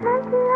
I've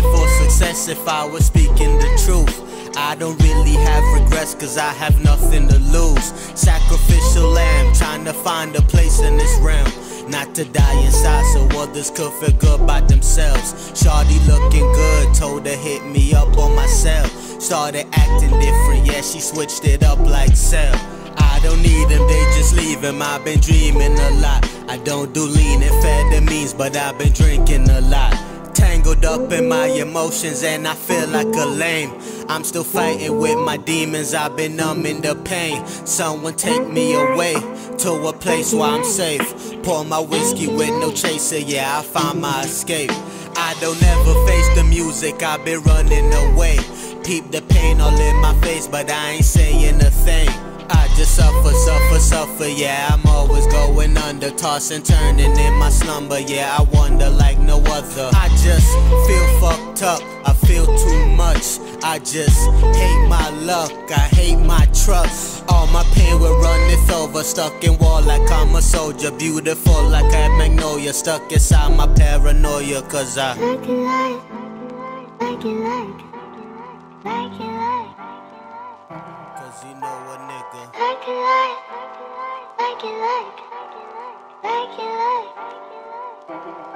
been for success if I was speaking the truth. I don't really have regrets cause I have nothing to lose. Sacrificial lamb, trying to find a place in this realm. Not to die inside so others could feel good by themselves. Shawty looking good, told her hit me up on my cell. Started acting different, yeah, she switched it up like cell. I don't need them, they just leave him. I've been dreaming a lot. I don't do lean amphetamines, but I've been drinking a lot. Tangled up in my emotions and I feel like a lame. I'm still fighting with my demons, I've been numbing the pain. Someone take me away to a place where I'm safe. Pour my whiskey with no chaser, yeah, I find my escape. I don't ever face the music, I've been running away. Peep the pain all in my face, but I ain't saying a thing. I just suffer, suffer, suffer, yeah. I'm always going under, tossing, turning in my slumber, yeah. I wonder like no other. I just feel fucked up, I feel too much. I just hate my luck, I hate my trust. All my pain will run it over, stuck in wall like I'm a soldier. Beautiful like a magnolia, stuck inside my paranoia, cause I. Like it like, like it like, like it like, Cause you know a nigga. like it like, like it like, it like.